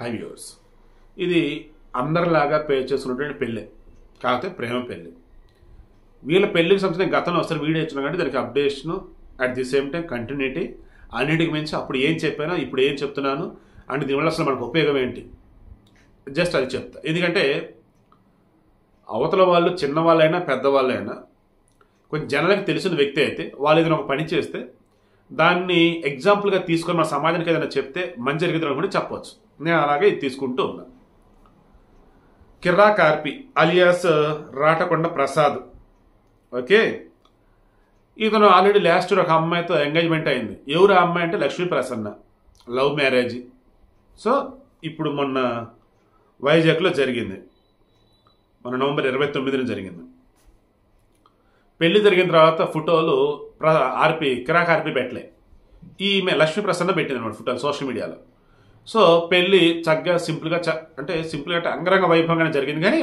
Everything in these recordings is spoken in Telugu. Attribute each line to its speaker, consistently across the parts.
Speaker 1: ఫైవ్ ఇయర్స్ ఇది అందరిలాగా పే చేసుకున్నటువంటి పెళ్ళి. కాకపోతే ప్రేమ పెళ్ళి. వీళ్ళ పెళ్ళికి సంబంధించిన గతంలో ఒకసారి వీడియో ఇచ్చిన కానీ దానికి updation at the same time continuity అన్నిటికి మించి అప్పుడు ఏం చెప్పానో ఇప్పుడు ఏం చెప్తున్నాను అండ్ దీనివల్ల అసలు మనకు ఉపయోగం ఏంటి? జస్ట్ అది చెప్తా. ఎందుకంటే అవతల వాళ్ళు చిన్నవాళ్ళైనా పెద్దవాళ్ళైనా కొంచెం జనాలకి తెలిసిన వ్యక్తి అయితే వాళ్ళు ఏదైనా ఒక పని చేస్తే దాన్ని ఎగ్జాంపుల్గా తీసుకొని మన సమాజానికి ఏదైనా చెప్తే మంచి జరిగిందని కూడా చెప్పవచ్చు నేను అలాగే ఇది తీసుకుంటూ ఉన్నా. కిర్రా కార్పి అలియాస్ రాటకొండ ప్రసాద్. ఓకే? ఇతను ఆల్రెడీ లాస్ట్ ఒక అమ్మాయితో ఎంగేజ్మెంట్ అయింది. ఎవరు ఆ అమ్మాయి అంటే Lakshmi Prasanna love marriage. So ఇప్పుడు మొన్న వైజాగ్లో జరిగింది. మన నవంబర్ ఇరవై తొమ్మిదిన జరిగింది. పెళ్ళి జరిగిన తర్వాత ఫోటోలు ప్ర ఆర్పి కిరాక్ ఆర్పి పెట్టలే. ఈమె లక్ష్మీ ప్రసన్న పెట్టింది అనమాట ఫోటోలు సోషల్ మీడియాలో. సో పెళ్ళి చక్కగా సింపుల్గా చ అంటే సింపుల్గా అంటే అంగరంగ వైభవంగానే జరిగింది కానీ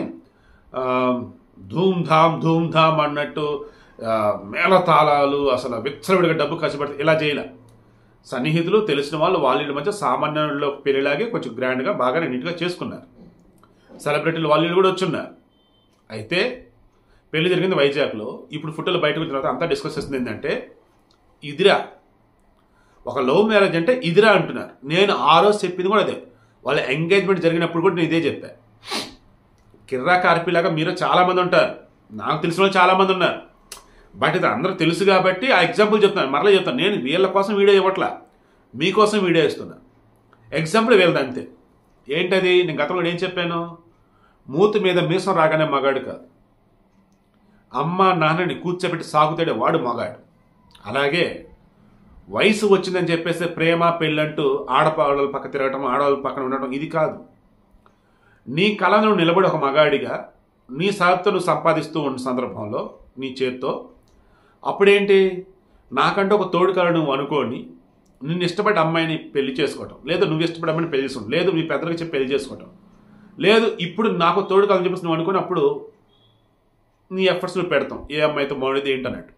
Speaker 1: ధూమ్ ధామ్ ధూమ్ ధామ్ అన్నట్టు మేళతాళాలు అసలు విచ్చలవిడిగా డబ్బు ఖర్చు పెడితే ఇలా చేయలే. సన్నిహితులు తెలిసిన వాళ్ళు వాళ్ళ మధ్య సామాన్యుల్లో పెళ్ళిలాగే కొంచెం గ్రాండ్గా బాగానే నీట్గా చేసుకున్నారు. సెలబ్రిటీలు వాళ్ళు కూడా వచ్చున్నారు. అయితే పెళ్ళి జరిగింది వైజాగ్లో. ఇప్పుడు ఫోటోలు బయటకు వచ్చిన తర్వాత అంతా డిస్కస్ చేస్తుంది ఏంటంటే ఇదిరా ఒక లవ్ మ్యారేజ్ అంటే ఇదిరా అంటున్నారు. నేను ఆ రోజు చెప్పింది కూడా అదే వాళ్ళ ఎంగేజ్మెంట్ జరిగినప్పుడు కూడా నేను ఇదే చెప్పా. కిర్రా కార్పీలాగా మీరు చాలామంది ఉంటారు. నాకు తెలిసిన వాళ్ళు చాలామంది ఉన్నారు. బట్ ఇది అందరూ తెలుసు కాబట్టి ఆ ఎగ్జాంపుల్ చెప్తాను మరలా చెప్తాను నేను వీళ్ళ కోసం వీడియో ఇవ్వట్లా. మీకోసం వీడియో ఇస్తున్నా. ఎగ్జాంపుల్ వీళ్ళది అంతే. ఏంటది? నేను గతంలో ఏం చెప్పాను? మూతి మీద మీసం రాగానే మగాడు కాదు. అమ్మ నాన్నని కూర్చోబెట్టి సాగుతాడే వాడు మగాడు. అలాగే వయసు వచ్చిందని చెప్పేసి ప్రేమ పెళ్ళంటూ ఆడపాళ్ళ పక్క తిరగటం ఆడవాళ్ళ పక్కన ఉండటం ఇది కాదు. నీ కళను నిలబడి ఒక మగాడిగా నీ సాగుతో సంపాదిస్తూ ఉన్న సందర్భంలో నీ చేత్తో అప్పుడేంటి? నాకంటే ఒక తోడుకళ నువ్వు అనుకోని నిన్ను ఇష్టపడే అమ్మాయిని పెళ్ళి చేసుకోవటం. లేదు నువ్వు ఇష్టపడే అమ్మాయిని పెళ్ళి చేసుకోవడం లేదు మీ పెద్దలకు చెప్పి పెళ్ళి చేసుకోవటం. లేదు ఇప్పుడు నాకు తోడుకాలని చెప్పేసి నువ్వు అనుకుని అప్పుడు నీ ఎఫర్ట్స్ నువ్వు పెడతాం ఏ అమ్మాయితో మౌడిది ఏంటన్నట్టు.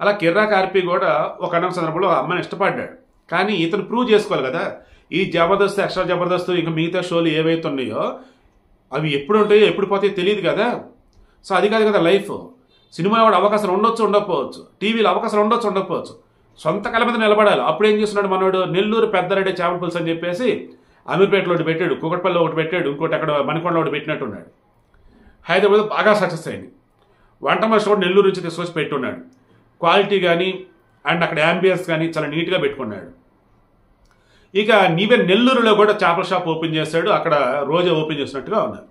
Speaker 1: అలా కిర్రా కార్పీ కూడా ఒక అన్న సందర్భంలో అమ్మని ఇష్టపడ్డాడు. కానీ ఇతను ప్రూవ్ చేసుకోవాలి కదా. ఈ జబర్దస్త్ ఎక్స్ట్రా జబర్దస్త్ ఇంకా మిగతా షోలు ఏవైతే ఉన్నాయో అవి ఎప్పుడు ఉంటాయో ఎప్పుడు పోతాయో తెలియదు కదా. సో అది కాదు కదా లైఫ్. సినిమా వాడు అవకాశం ఉండొచ్చు ఉండకపోవచ్చు. టీవీలో అవకాశం ఉండొచ్చు ఉండకపోవచ్చు. సొంత కళ మీద నిలబడాలి. అప్పుడు ఏం చేస్తున్నాడు మనోడు? నెల్లూరు పెద్దరెడ్డి చేపల పులుసు అని చెప్పేసి అమీర్పేటలో ఒకటి పెట్టాడు కుకట్పల్లిలో ఒకటి పెట్టాడు ఇంకోటి అక్కడ మణికొండలో ఒకటి పెట్టినట్టున్నాడు. హైదరాబాద్ బాగా సక్సెస్ అయింది. వంట మనిషి కూడా నెల్లూరు నుంచి తీసుకొచ్చి పెట్టున్నాడు. క్వాలిటీ కానీ అండ్ అక్కడ యాంబియన్స్ కానీ చాలా నీట్గా పెట్టుకున్నాడు. ఇక నీవే నెల్లూరులో కూడా చేపల షాప్ ఓపెన్ చేశాడు. అక్కడ రోజే ఓపెన్ చేసినట్టుగా ఉన్నారు.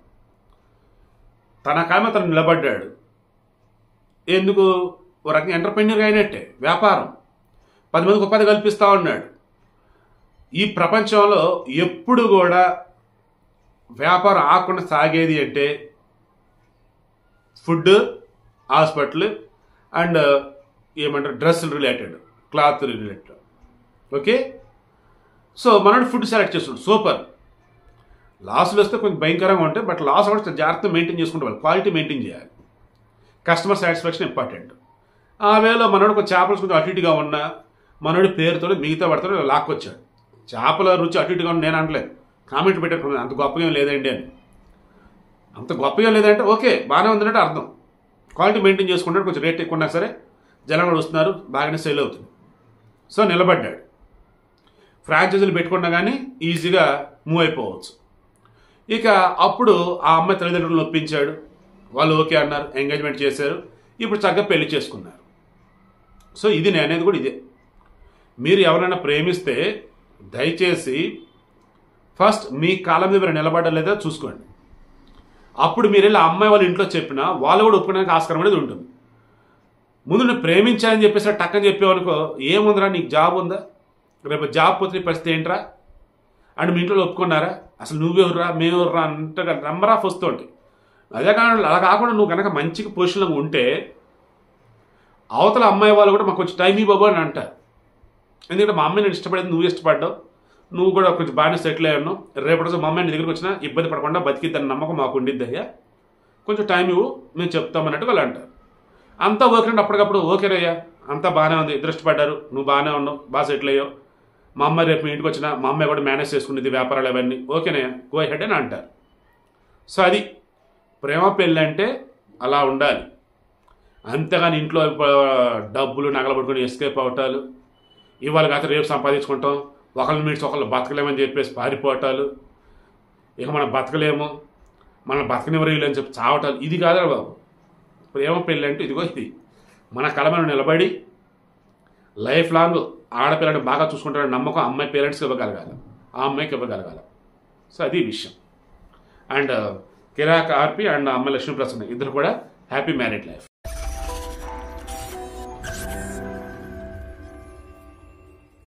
Speaker 1: తన కామె తను నిలబడ్డాడు. ఎందుకు? ఓ రకంగా ఎంటర్ప్రెన్యూర్ అయినట్టే వ్యాపారం. పది మందికి ఉపాధి కల్పిస్తా ఉన్నాడు. ఈ ప్రపంచంలో ఎప్పుడు కూడా వ్యాపారం ఆకుండా సాగేది అంటే ఫుడ్ హాస్పిటల్ అండ్ ఏమంటారు? Dress related cloth related okay? So మనోడు ఫుడ్ సెలెక్ట్ చేస్తున్నాడు. సూపర్. లాస్లు వస్తే కొంచెం భయంకరంగా ఉంటాయి బట్ లాస్ కూడా జాగ్రత్తగా మెయింటైన్ చేసుకుంటే వాళ్ళు క్వాలిటీ మెయింటైన్ చేయాలి. కస్టమర్ సాటిస్ఫాక్షన్ ఇంపార్టెంట్ ఆ వేళ మనోడు కొంచెం చేపలు కొంచెం అటు ఇటుగా ఉన్నా మనోడి పేరుతో మిగతా పడతాడు లాక్కొచ్చాడు. చేపల రుచి అటు ఇటుగా ఉన్న నేను అనలేదు. కామెంట్ పెట్టాను అంత గొప్పగా లేదండి అని. అంత గొప్పగా లేదంటే ఓకే బాగానే ఉందంటే అర్థం. క్వాలిటీ మెయింటైన్ చేసుకుంటే కొంచెం రేట్ ఎక్కువ ఉన్నా సరే జనం కూడా వస్తున్నారు బాగానే సేల్ అవుతుంది. సో నిలబడ్డాడు. ఫ్రాంచైజీలు పెట్టుకున్నా కానీ ఈజీగా మూవ్ అయిపోవచ్చు. ఇక అప్పుడు ఆ అమ్మాయి తల్లిదండ్రులను ఒప్పించాడు. వాళ్ళు ఓకే అన్నారు ఎంగేజ్మెంట్ చేశారు. ఇప్పుడు చక్కగా పెళ్ళి చేసుకున్నారు. సో ఇది నేను అనేది కూడా ఇదే. మీరు ఎవరైనా ప్రేమిస్తే దయచేసి ఫస్ట్ మీ కాలం మీద మీరు నిలబడలేదా చూసుకోండి. అప్పుడు మీరు వెళ్ళి అమ్మాయి వాళ్ళ ఇంట్లో చెప్పినా వాళ్ళు కూడా ఒప్పుకోవడానికి ఆస్కారం అనేది ఉంటుంది. ముందు నువ్వు ప్రేమించాలని చెప్పేసి టక్కని చెప్పేవనుకో ఏముందిరా నీకు జాబ్ ఉందా? రేపు జాబ్ పోతే పరిస్థితి ఏంట్రా? అండ్ మీ ఇంట్లో ఒప్పుకున్నారా? అసలు నువ్వెవర్రా మేమెవర్రా అంతగా నెంబర్ ఆఫ్ వస్తుంటాయి అదే కాకుండా అలా కాకుండా నువ్వు కనుక మంచిగా పొజిషన్లో ఉంటే అవతల అమ్మాయి వాళ్ళు కూడా మాకు కొంచెం టైం ఇవ్వబో అని అంటారు ఎందుకంటే మా అమ్మాయి నేను ఇష్టపడేది నువ్వు ఇష్టపడ్డావు. నువ్వు కూడా కొంచెం బాగానే సెటిల్ అయ్యాను రేపటి రోజు మా అమ్మాయి దగ్గరికి వచ్చినా ఇబ్బంది పడకుండా బతికిద్దని నమ్మకం మాకు ఉండిద్ది అయ్యా కొంచెం టైం ఇవ్వు మేము చెప్తామన్నట్టు వాళ్ళు అంటారు అంతా ఓకే అంటే అప్పటికప్పుడు ఓకేనయ్యా అంతా బాగానే ఉంది. దృష్టి పడ్డారు. నువ్వు బాగానే ఉన్నావు. బాగా సెటిల్ అయ్యావు. మా అమ్మ రేపు మీ ఇంటికి వచ్చినా మా అమ్మాయి కూడా మేనేజ్ చేసుకునేది వ్యాపారాలు అవన్నీ. ఓకేనయ్యా గో హెడ్ అని అంటారు. సో అది ప్రేమ పెళ్ళి అంటే అలా ఉండాలి. అంతేగాని ఇంట్లో డబ్బులు నగలు పట్టుకొని ఎస్కేప్ అవటాలు ఇవాళ కాక రేపు సంపాదించుకుంటాం ఒకళ్ళని మీడ్స్ ఒకళ్ళు బతకలేమని చెప్పేసి పారిపోవటాలు ఇక మనం బతకలేము మనం బతకనివ్వరు అని చెప్పి చావటాలు. ఇది కాదు బాబు. ప్రేమ పెళ్ళి అంటే ఇదిగో ఇది. మన కళ నిలబడి లైఫ్ లాంగ్ ఆడపిల్లని బాగా చూసుకుంటారని నమ్మకం అమ్మాయి పేరెంట్స్కి ఇవ్వగలగాలి. ఆ అమ్మాయికి ఇవ్వగలగాలి. సో అది విషయం. అండ్ కిరాక్ ఆర్పి అండ్ అమ్మ లక్ష్మీప్రసన్న ఇద్దరు కూడా హ్యాపీ మ్యారీడ్ లైఫ్.